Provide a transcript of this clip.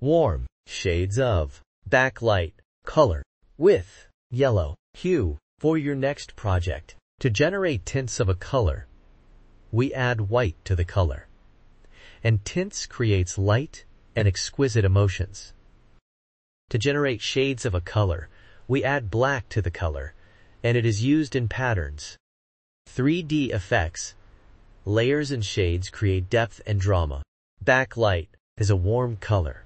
warm, shades of, backlight, color, with, yellow, hue. For your next project, to generate tints of a color, we add white to the color. And tints creates light and exquisite emotions. To generate shades of a color, we add black to the color, and it is used in patterns. 3D effects, layers and shades create depth and drama. Backlight is a warm color,